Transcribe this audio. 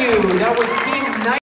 you. That was